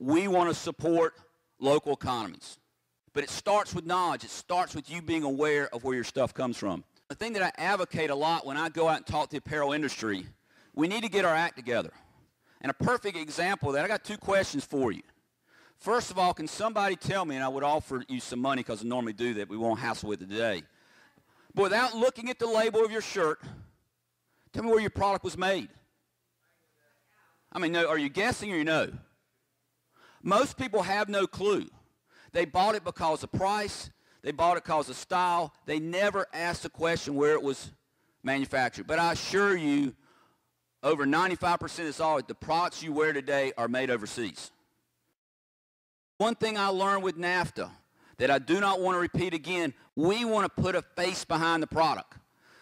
we want to support local economies. But it starts with knowledge. It starts with you being aware of where your stuff comes from. The thing that I advocate a lot when I go out and talk to the apparel industry, we need to get our act together. And a perfect example of that, I got two questions for you. First of all, can somebody tell me, and I would offer you some money because I normally do that, we won't hassle with it today. But without looking at the label of your shirt, tell me where your product was made. I mean, no, are you guessing or you know? Most people have no clue. They bought it because of price. They bought it because of style. They never asked the question where it was manufactured. But I assure you, over 95% of all, the products you wear today are made overseas. One thing I learned with NAFTA that I do not want to repeat again, we want to put a face behind the product.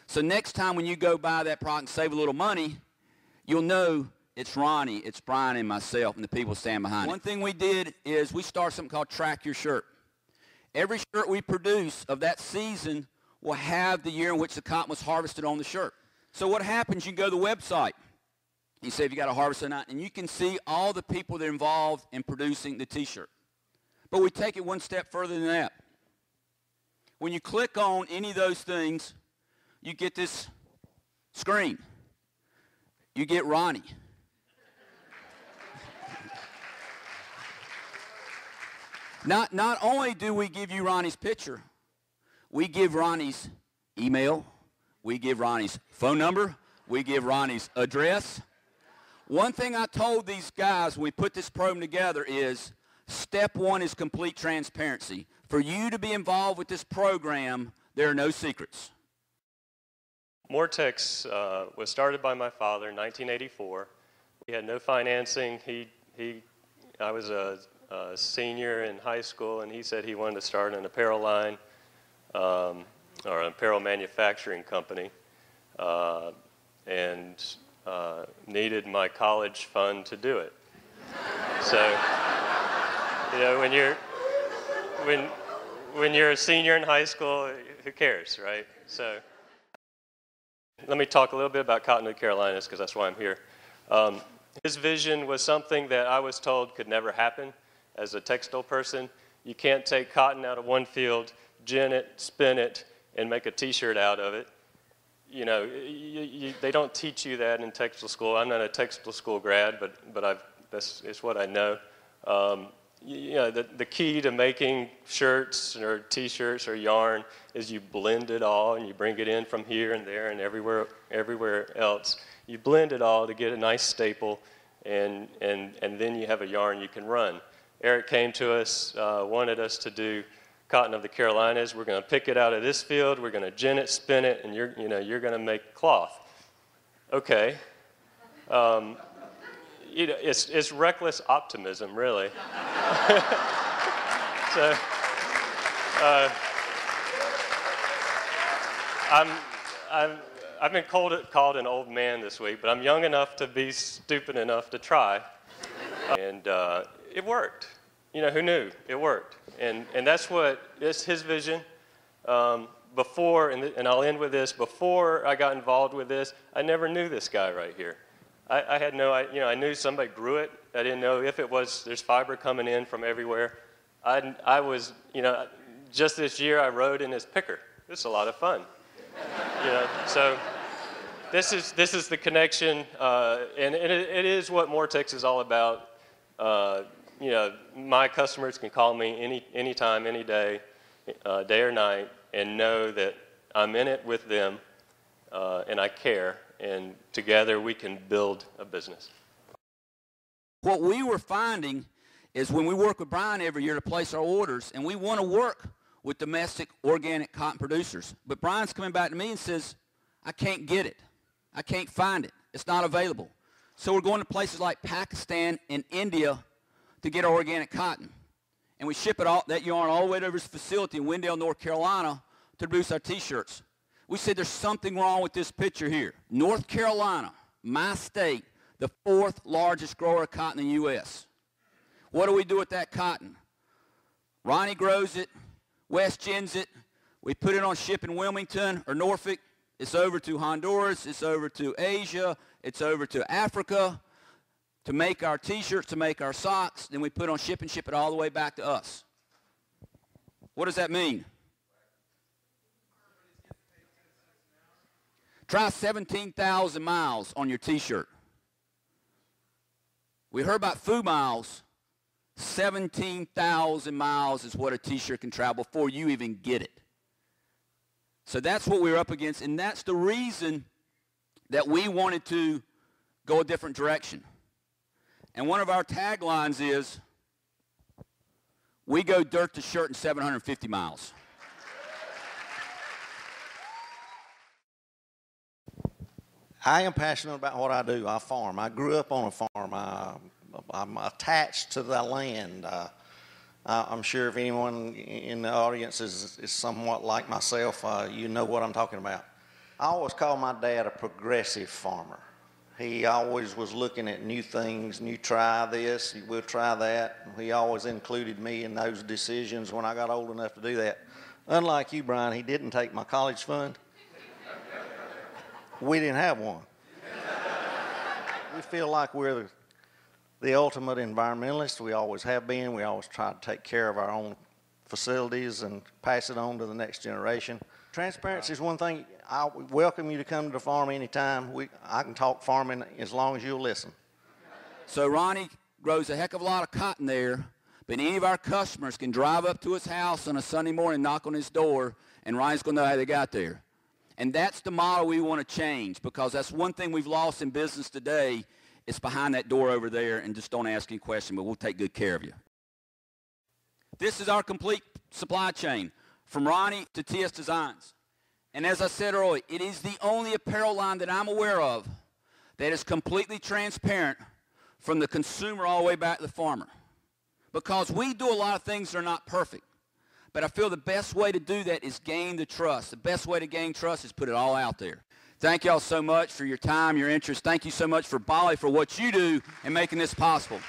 So next time when you go buy that product and save a little money, you'll know it's Ronnie, it's Brian, and myself, and the people stand behind One it. One thing we did is we started something called Track Your Shirt. Every shirt we produce of that season will have the year in which the cotton was harvested on the shirt. So what happens, you go to the website. You say if you got a harvest or not, and you can see all the people that are involved in producing the T-shirt. But we take it one step further than that. When you click on any of those things, you get this screen. You get Ronnie. Not, not only do we give you Ronnie's picture, we give Ronnie's email, we give Ronnie's phone number, we give Ronnie's address. One thing I told these guys when we put this program together is Step one is complete transparency. For you to be involved with this program, there are no secrets. Mortex uh, was started by my father in 1984. We had no financing. He, he, I was a, a senior in high school, and he said he wanted to start an apparel line um, or an apparel manufacturing company, uh, and uh, needed my college fund to do it. so. You know, when you're when when you're a senior in high school, who cares, right? So let me talk a little bit about Cotton of the Carolinas because that's why I'm here. Um, his vision was something that I was told could never happen as a textile person. You can't take cotton out of one field, gin it, spin it, and make a T-shirt out of it. You know, you, you, they don't teach you that in textile school. I'm not a textile school grad, but but I've that's it's what I know. Um, you know, the, the key to making shirts or t-shirts or yarn is you blend it all and you bring it in from here and there and everywhere, everywhere else. You blend it all to get a nice staple and, and, and then you have a yarn you can run. Eric came to us, uh, wanted us to do cotton of the Carolinas. We're going to pick it out of this field. We're going to gin it, spin it, and you're, you know, you're going to make cloth. Okay. Um, you know, it's, it's reckless optimism, really. so, uh, I'm, I'm, I've been called, called an old man this week, but I'm young enough to be stupid enough to try. And uh, it worked. You know, who knew? It worked. And, and that's what, his vision. Um, before, and, and I'll end with this, before I got involved with this, I never knew this guy right here. I, I had no, I, you know, I knew somebody grew it. I didn't know if it was, there's fiber coming in from everywhere. I, I was, you know, just this year I rode in his picker. It's a lot of fun. you know, so this is, this is the connection, uh, and, and it, it is what Mortex is all about. Uh, you know, my customers can call me any anytime, any day, uh, day or night, and know that I'm in it with them, uh, and I care, and together we can build a business. What we were finding is when we work with Brian every year to place our orders, and we want to work with domestic organic cotton producers, but Brian's coming back to me and says, I can't get it. I can't find it. It's not available. So we're going to places like Pakistan and India to get our organic cotton. And we ship it all, that yarn all the way to his facility in Wendell, North Carolina to produce our T-shirts. We said there's something wrong with this picture here. North Carolina, my state, the fourth largest grower of cotton in the U.S. What do we do with that cotton? Ronnie grows it, West gins it, we put it on ship in Wilmington or Norfolk. It's over to Honduras, it's over to Asia, it's over to Africa, to make our t-shirts, to make our socks, then we put on ship and ship it all the way back to us. What does that mean? Try 17,000 miles on your t-shirt. We heard about food miles. 17,000 miles is what a t-shirt can travel before you even get it. So that's what we're up against, and that's the reason that we wanted to go a different direction. And one of our taglines is, we go dirt to shirt in 750 miles. I am passionate about what I do. I farm. I grew up on a farm. I, I'm attached to the land. Uh, I, I'm sure if anyone in the audience is, is somewhat like myself, uh, you know what I'm talking about. I always call my dad a progressive farmer. He always was looking at new things, new try this, we'll try that. He always included me in those decisions when I got old enough to do that. Unlike you, Brian, he didn't take my college fund. we didn't have one. we feel like we're the, the ultimate environmentalist. We always have been. We always try to take care of our own facilities and pass it on to the next generation. Transparency is one thing. I welcome you to come to the farm anytime. We, I can talk farming as long as you'll listen. So Ronnie grows a heck of a lot of cotton there, but any of our customers can drive up to his house on a Sunday morning, knock on his door, and Ronnie's going to know how they got there. And that's the model we want to change because that's one thing we've lost in business today. It's behind that door over there and just don't ask any question, but we'll take good care of you. This is our complete supply chain from Ronnie to TS Designs. And as I said earlier, it is the only apparel line that I'm aware of that is completely transparent from the consumer all the way back to the farmer. Because we do a lot of things that are not perfect. But I feel the best way to do that is gain the trust. The best way to gain trust is put it all out there. Thank y'all so much for your time, your interest. Thank you so much for BALLE for what you do and making this possible.